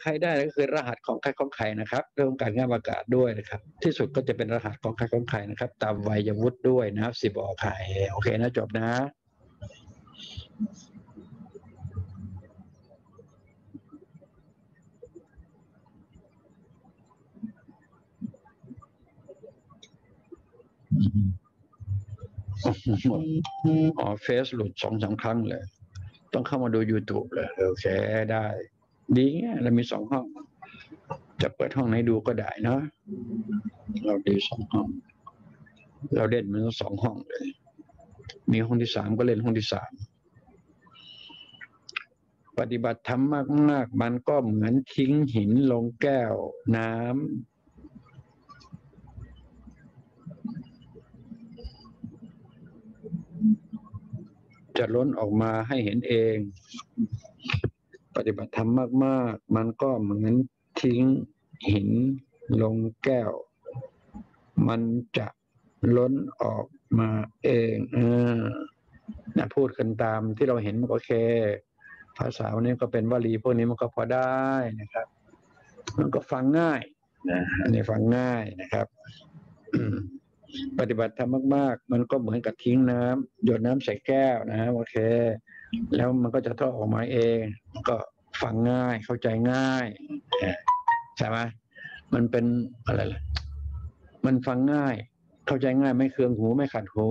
ใครได้ก็คือรหัสของใครของใครนะครับเรื่องการงานประกาศด้วยนะครับ ที่สุดก็จะเป็นรหัสของใครของใครนะครับ ตามวัยวุฒิด้วยนะครับสิบออกไข่โอเคนะจบนะหมดอ๋อเฟซหลุดสองสามครั้งเลย ต้องเข้ามาดู YouTube เลย โอเค ได้ ดีเงี้ยเรามีสองห้อง จะเปิดห้องไหนดูก็ได้เนอะเราดีสองห้อง เราเด่นมันสองห้องเลย มีห้องที่สามก็เล่นห้องที่สามปฏิบัติธรรมมาก ๆ มันก็เหมือนทิ้งหินลงแก้วน้ำจะล้นออกมาให้เห็นเอง ปฏิบัติธรรมมาก ๆ มันก็เหมือนทิ้งหินลงแก้ว มันจะล้นออกมาเองเออนะพูดกันตามที่เราเห็นมันก็โอเค ภาษาวันนี้ก็เป็นวลีพวกนี้มันก็พอได้นะครับ มันก็ฟังง่ายนะอันนี้ฟังง่ายนะครับอืมปฏิบัติธรรมมาก ๆ มันก็เหมือนกับทิ้งน้ำหยดน้ำใส่แก้วนะโอเค แล้วมันก็จะท่อออกมาเองก็ฟังง่ายเข้าใจง่ายใช่ไหมมันเป็นอะไรล่ะมันฟังง่าย เข้าใจง่ายไม่เคืองหูไม่ขัดหู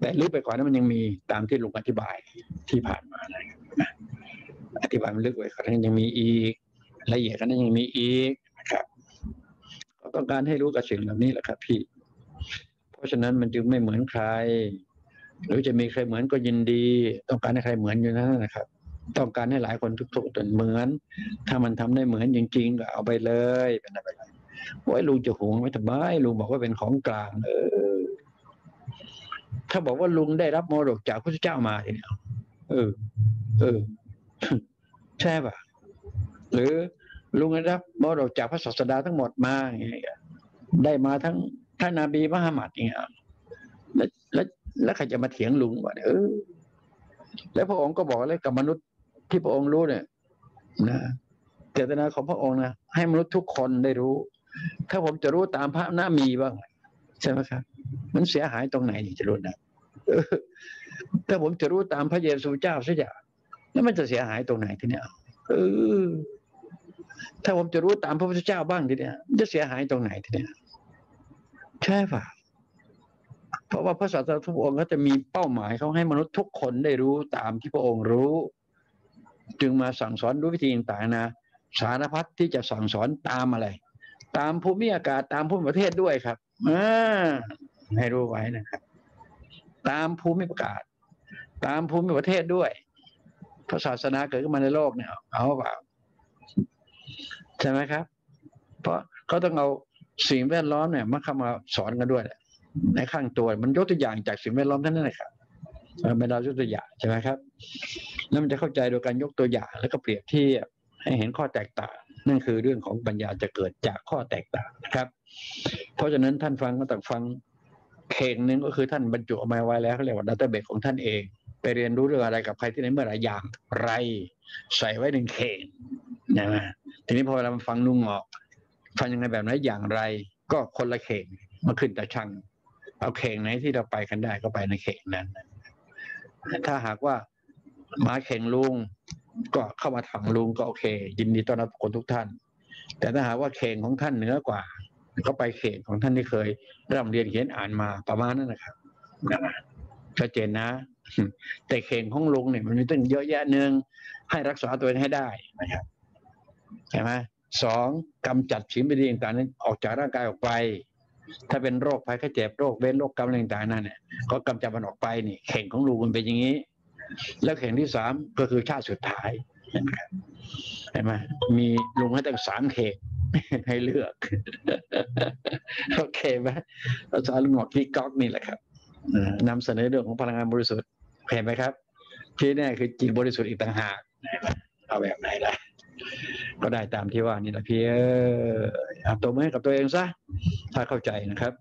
แต่ลึกไปกว่านั้นมันยังมีตามที่ลุงอธิบายที่ผ่านมานะครับอธิบายมันลึกไปกว่านั้นยังมีอีกละเอียดกว่านั้นยังมีอีกนะครับก็ต้องการให้รู้กับสิ่งเหล่านี้แหละครับพี่ เพราะฉะนั้นมันจึงไม่เหมือนใคร หรือจะมีใครเหมือนก็ยินดี ต้องการให้ใครเหมือนอยู่นั่นนะครับ ต้องการให้หลายคนทุกๆตนเหมือน ถ้ามันทำได้เหมือนจริงๆก็เอาไปเลยเป็นอะไรไปโอ้ยลุงจะหวงไว้ทำไมลุงบอกว่าเป็นของกลางเออถ้าบอกว่าลุงได้รับมรดกจากพระเจ้ามาทีเนี้ยเออ เออ ใช่ป่ะ หรือลุงได้รับมรดกจากพระศาสดาทั้งหมดมาอย่างเงี้ยได้มาทั้งท่านนาบีมหามัดอย่างเงี้ยแล้ว แล้วใครจะมาเถียงลุงวะเนี่ยเออแล้วพระองค์ก็บอกเลยกับมนุษย์ที่พระองค์รู้เนี่ยนะเจตนาของพระองค์นะให้มนุษย์ทุกคนได้รู้ ถ้าผมจะรู้ตามพระหน้ามีบ้างใช่ไหมครับ มันเสียหายตรงไหนนี่จะรู้นะออถ้าผมจะรู้ตามพระเยซูเจ้าสักอย่างแล้วมันจะเสียหายตรงไหนทีเนี้ยเออถ้าผมจะรู้ตามพระพุทธเจ้าบ้างทีเนี้ยจะเสียหายตรงไหนทีเนี้ยใช่ป่ะ เพราะว่าพระศาสดาทุกองค์ก็จะมีเป้าหมายเขาให้มนุษย์ทุกคนได้รู้ตามที่พระองค์รู้ จึงมาสั่งสอนด้วยวิธีต่างๆนะสารพัดที่จะสั่งสอนตามอะไร ตามภูมิอากาศตามภูมิประเทศด้วยครับอ่าให้รู้ไว้นะครับ ตามภูมิอากาศ ตามภูมิประเทศด้วยพระศาสนาเกิดขึ้นมาในโลกเนี่ย เอาเปล่าใช่ไหมครับ เพราะเขาต้องเอาสิ่งแวดล้อมเนี่ยมาเข้ามาสอนกันด้วยแหละ ในข้างตัว มันยกตัวอย่างจากสิ่งแวดล้อมท่านนั่นแหละครับเป็นเรายกตัวอย่างใช่ไหมครับ แล้วมันจะเข้าใจโดยการยกตัวอย่างแล้วก็เปรียบเทียบให้เห็นข้อแตกต่าง นั่นคือเรื่องของปัญญาจะเกิดจากข้อแตกต่างนะครับ เพราะฉะนั้นท่านฟังก็ต้องฟังเข่งหนึ่งก็คือท่านบรรจุออกมาไว้แล้วเขาเรียกว่าดัตเตอร์เบสของท่านเอง ไปเรียนรู้เรื่องอะไรกับใครที่ไหนเมื่อไรอย่างไร ใส่ไว้หนึ่งเข่งนะทีนี้พอเวลามันฟังนุ่งออกฟังยังไงแบบไหนอย่างไร ก็คนละเข่งมาขึ้นแต่ช่าง เอาเข่งไหนที่เราไปกันได้ก็ไปในเข่งนั้น ถ้าหากว่ามาเข่งลุงก็เข้ามาถังลุงก็โอเค ยินดีต้อนรับคนทุกท่าน แต่ถ้าหากว่าเข่งของท่านเหนือกว่า ก็ไปเข่งของท่านที่เคยร่ำเรียนเขียนอ่านมาประมาณนั้นนะครับชัดเจนนะ แต่เข่งของลุงเนี่ยมันมีตั้งเยอะแยะหนึ่งให้รักษาตัวเองให้ได้นะครับใช่ไหมสองกำจัดสิ่งไม่ดีต่างๆนั้นออกจากร่างกายออกไป ถ้าเป็นโรคภัยไข้เจ็บโรคเว้นโรคกรรมอะไรต่างๆนั่นเนี่ยก็กำจัดมันออกไปนี่เข่งของลุงมันเป็นอย่างนี้ แล้วเข่งที่สามก็คือชาติสุดท้ายนะครับเห็นไหมมีลุงให้ตั้งสามเข่งให้เลือกโอเคไหมอาจารย์ลุงหมอกที่ก๊อกนี่แหละครับนำเสนอเรื่องของพลังงานบริสุทธิ์เห็นไหมครับที่แน่คือจิตบริสุทธิ์อีกต่างหากเอาแบบไหนล่ะ ก็ได้ตามที่ว่านี่แหละพี่เออตัวมือให้กับตัวเองซะถ้าเข้าใจนะครับ